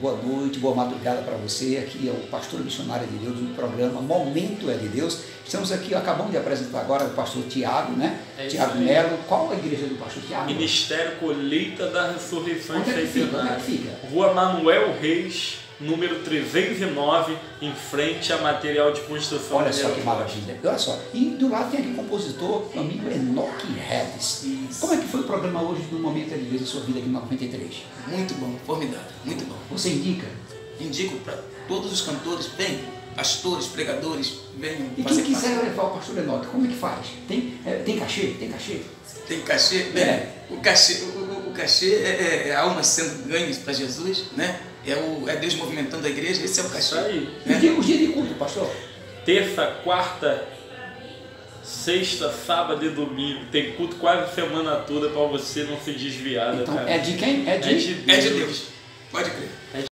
Boa noite, boa madrugada para você. Aqui é o pastor missionário de Deus no programa Momento é de Deus. Estamos aqui, acabamos de apresentar agora o pastor Tiago, né? É Tiago. Melo. Qual a igreja do pastor Tiago? Ministério Colheita da Ressurreição Onde é que fica? Onde é que fica? Rua Manuel Reis, número 309, em frente a material de construção. Olha só que maravilha. Olha só. E do lado tem aqui o compositor, o amigo Enoque Redes. Isso. Como é que foi o programa hoje no Momento de em sua vida aqui no 93? Muito bom, formidável, muito bom. Você indica? Indico para todos os cantores, venham, pastores, pregadores, venham E quem quiser parte. levar o pastor Enoque, como é que faz? Tem, é, tem cachê? Tem cachê? Tem cachê, bem, É. o cachê, o cachê é, é almas sendo ganhas para Jesus, né? É, o, é Deus movimentando a igreja, esse é o cachê. Isso aí. E né? dia- os dias de culto, pastor? Terça, quarta, sexta, sábado e domingo. Tem culto quase a semana toda para você não se desviar. né, Então, cara? é de quem? É de... É de É de Deus, pode crer.